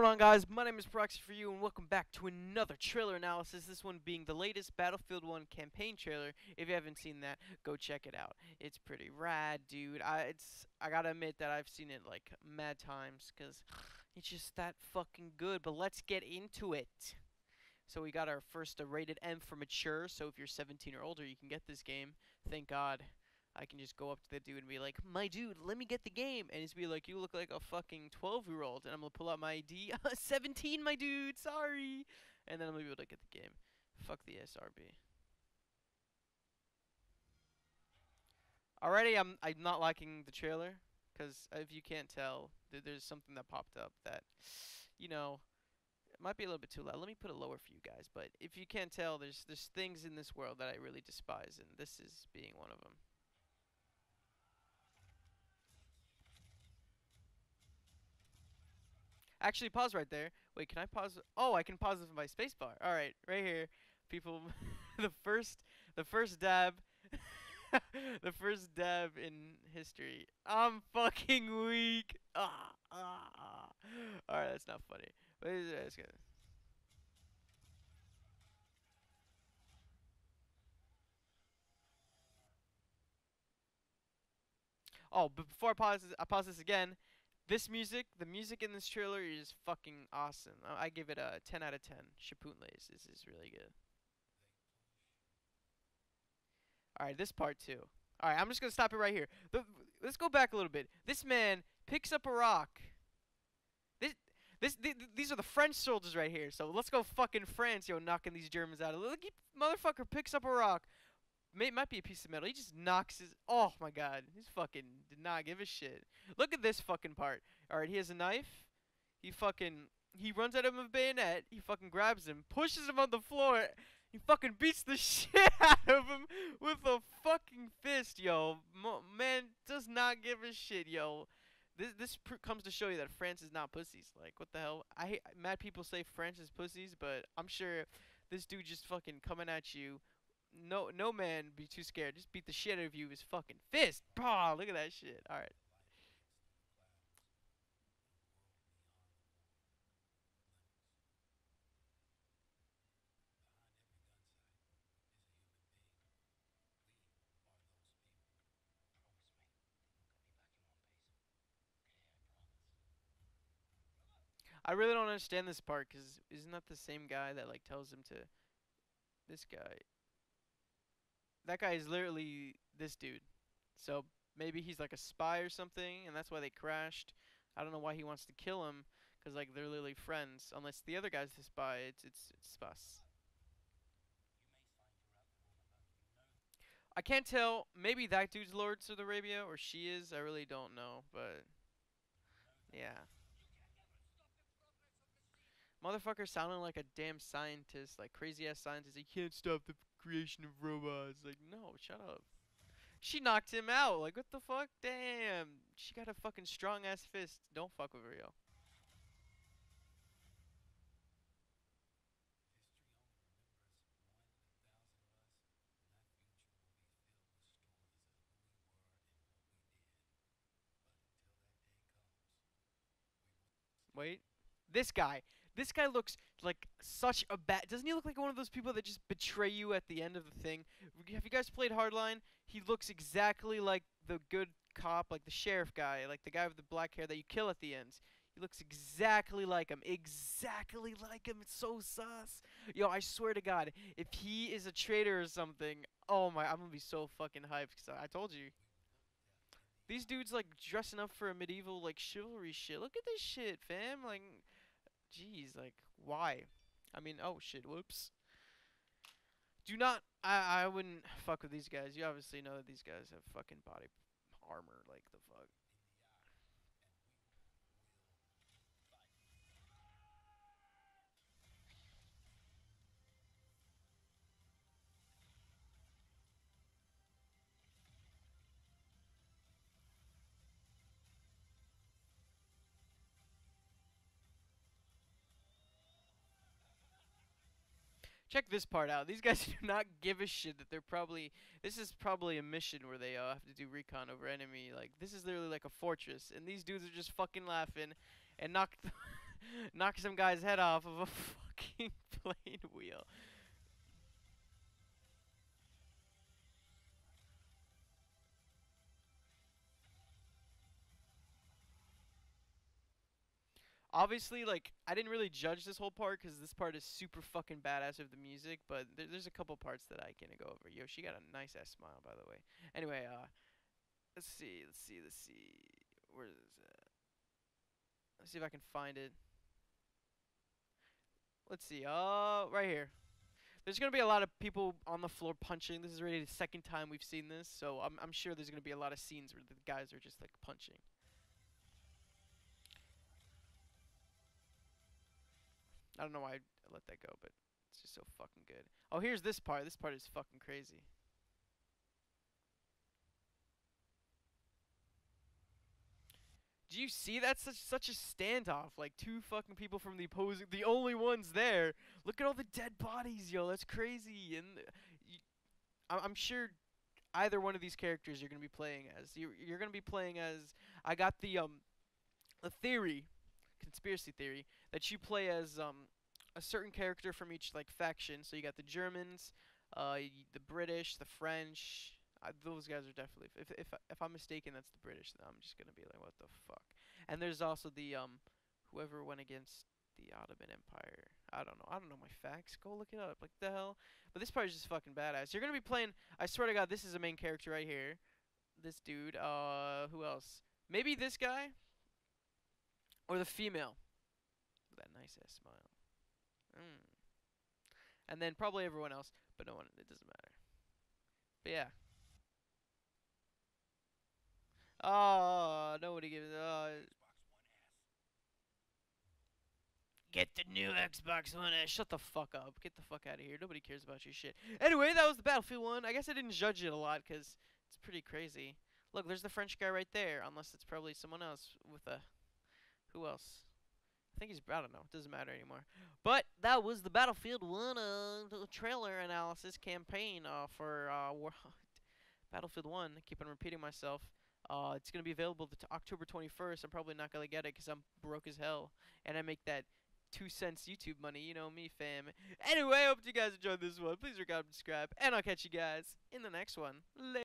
going on, guys? My name is Peroxide4u, and welcome back to another trailer analysis. This one being the latest Battlefield 1 campaign trailer. If you haven't seen that, go check it out. It's pretty rad, dude. I it's I gotta admit that I've seen it like mad times, cause it's just that fucking good. But let's get into it. So we got our first rated M for mature. So if you're 17 or older, you can get this game. Thank God. I can just go up to the dude and be like, "My dude, let me get the game," and he's be like, "You look like a fucking 12-year-old," and I'm gonna pull out my ID, uh, 17, my dude, sorry, and then I'm gonna be able to get the game. Fuck the ESRB. Already, I'm I'm not liking the trailer, cause if you can't tell, th there's something that popped up that, you know, it might be a little bit too loud. Let me put it lower for you guys. But if you can't tell, there's there's things in this world that I really despise, and this is being one of them. Actually, pause right there. Wait, can I pause? Oh, I can pause with my spacebar. All right, right here, people. the first, the first dab, the first dab in history. I'm fucking weak. Ah, ah, ah. All right, that's not funny. But good. Oh, but before I pause, I pause this again. This music, the music in this trailer is fucking awesome. I, I give it a 10 out of 10. Chipootles, this is really good. Alright, this part too. Alright, I'm just gonna stop it right here. The, let's go back a little bit. This man picks up a rock. This, this, th th these are the French soldiers right here. So let's go fucking France, yo, knocking these Germans out. Of. Look, he, motherfucker picks up a rock. May, might be a piece of metal. He just knocks his. Oh my god, he's fucking did not give a shit. Look at this fucking part. All right, he has a knife. He fucking he runs at him with a bayonet. He fucking grabs him, pushes him on the floor. He fucking beats the shit out of him with a fucking fist, yo. Man does not give a shit, yo. This this comes to show you that France is not pussies. Like what the hell? I hate mad people say France is pussies, but I'm sure this dude just fucking coming at you no no man be too scared. Just beat the shit out of you with his fucking fist. Bah, look at that shit. Alright. I really don't understand this part because isn't that the same guy that like tells him to this guy that guy is literally this dude. So maybe he's like a spy or something, and that's why they crashed. I don't know why he wants to kill him, because like they're literally friends. Unless the other guy's the spy, it's it's it's Spuss. I can't tell. Maybe that dude's Lord of Arabia, or she is. I really don't know, but yeah. Motherfucker sounding like a damn scientist, like crazy ass scientist. He can't stop the creation of robots. Like, no, shut up. She knocked him out. Like, what the fuck? Damn. She got a fucking strong ass fist. Don't fuck with her, yo. Wait. This guy. This guy looks like such a bad. Doesn't he look like one of those people that just betray you at the end of the thing? Have you guys played Hardline? He looks exactly like the good cop, like the sheriff guy, like the guy with the black hair that you kill at the end. He looks exactly like him. Exactly like him. It's so sus. Yo, I swear to God, if he is a traitor or something, oh my, I'm gonna be so fucking hyped. Cause I, I told you. These dudes like dressing up for a medieval like chivalry shit. Look at this shit, fam. Like Jeez, like, why? I mean, oh shit, whoops. Do not, I, I wouldn't fuck with these guys. You obviously know that these guys have fucking body armor, like, the fuck. Check this part out. These guys do not give a shit that they're probably. This is probably a mission where they uh, have to do recon over enemy. Like this is literally like a fortress, and these dudes are just fucking laughing, and knock, knock some guy's head off of a fucking plane wheel. Obviously, like I didn't really judge this whole part because this part is super fucking badass of the music, but there, there's a couple parts that I can go over. Yo, she got a nice ass smile, by the way. Anyway, uh, let's see, let's see, let's see. Where is it? Let's see if I can find it. Let's see. Uh, right here. There's gonna be a lot of people on the floor punching. This is already the second time we've seen this, so I'm I'm sure there's gonna be a lot of scenes where the guys are just like punching. I don't know why I let that go, but it's just so fucking good. Oh, here's this part. This part is fucking crazy. Do you see that's such such a standoff? Like two fucking people from the opposing, the only ones there. Look at all the dead bodies, yo. That's crazy. And y I I'm sure either one of these characters you're gonna be playing as. You're you're gonna be playing as. I got the um, the theory, conspiracy theory that you play as um a certain character from each like faction. So you got the Germans, uh, the British, the French. Uh, those guys are definitely. If if if I'm mistaken, that's the British. Then I'm just gonna be like, what the fuck. And there's also the um, whoever went against the Ottoman Empire. I don't know. I don't know my facts. Go look it up. Like the hell. But this part is just fucking badass. You're gonna be playing. I swear to God, this is a main character right here. This dude. Uh, who else? Maybe this guy. Or the female. With that nice ass smile. Mm. And then probably everyone else, but no one. It doesn't matter. But yeah. Oh, nobody gives. Oh. Get the new Xbox One S. Shut the fuck up. Get the fuck out of here. Nobody cares about your shit. Anyway, that was the Battlefield one. I guess I didn't judge it a lot because it's pretty crazy. Look, there's the French guy right there. Unless it's probably someone else with a. Who else? I think he's. I don't know. It doesn't matter anymore. But that was the Battlefield 1 uh, trailer analysis campaign uh, for uh, Battlefield 1. I keep on repeating myself. Uh, it's going to be available October 21st. I'm probably not going to get it because I'm broke as hell. And I make that two cents YouTube money. You know me, fam. Anyway, I hope you guys enjoyed this one. Please like, subscribe. And I'll catch you guys in the next one. Later.